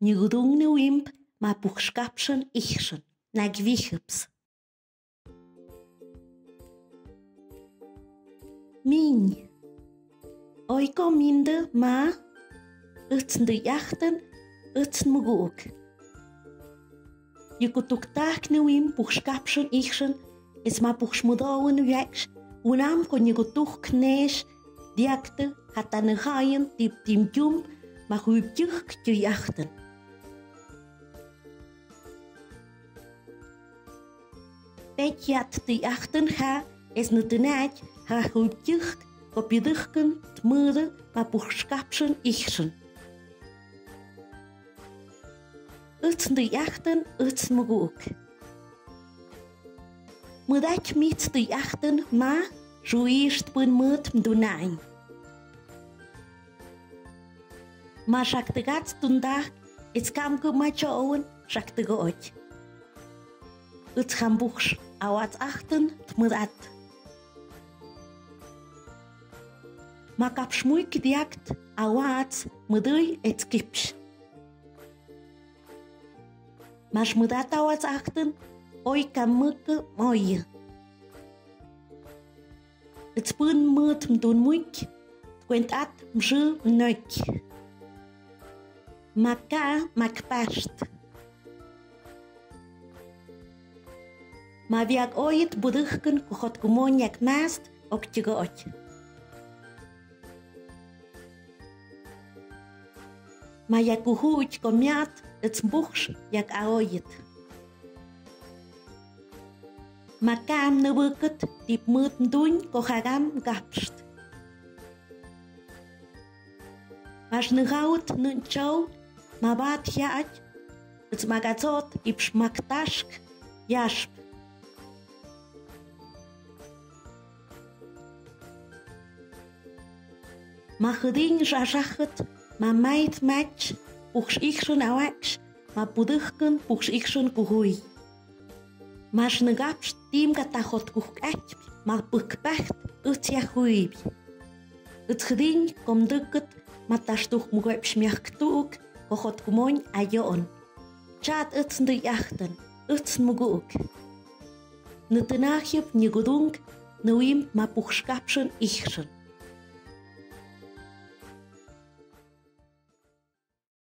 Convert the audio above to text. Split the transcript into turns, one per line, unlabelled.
nie rudungnił im ma puchszkapszyn ichszyn, na gwichybs. Min. Oiko minde ma ıtsın de yahtın ıtsın muguk. Yıkutuk takne uim puhşkapşın ihşın es ma puhşmudağın vekş unam kon yıkutuk kneş diaktı hatanı hayın dip dimgüm ma hübgük tü yahtın. Echt de achten ga, is nu de naad, ga goed dicht, op je dichten, het moeder, maar boekschapsen, ichsen. Uit de achten, uit me ook. Moedat met de achten, ma, zo eerst ben moed me Maar zak de gat doen dag, is kamke maatje ouwen, zak de gooit. Uit gaan boekschapsen. awat'ajtän tmäda'at makapxmuy kitiakt awatz mädäy etzkipx max mädat awat'ajtän oikam'äkä moya etzpän mä't mtunmuyk tkuent'at mxä mnoik maka makpaxt ma wiak ooit budrychken kuchot kumon jak mast ok chigo och. Ma jak uhuć komiat, ets buchsz jak aoit. Ma kam na wykyt, tip myt duń kochagam gapszt. Masz nygaut nynczał, ma bat jaać, ets magazot i pszmaktaszk, jaszp. Ma chudéch a chachet, ma maid matg, buch ich schon aweg, ma budëchken buch ich schon gohooi. Mach ne gabst deem gat a chot goch eg, ma buk becht ët ja chooib. Et chudéng kom dëkett mat a stoch mo goebch méach toog go chot gomoin a Joon. Tjaad ëtzen de jachten, ëtzen mo gook. Ne den nachjeb nie godung, Noim ma buch skapschen ichchen.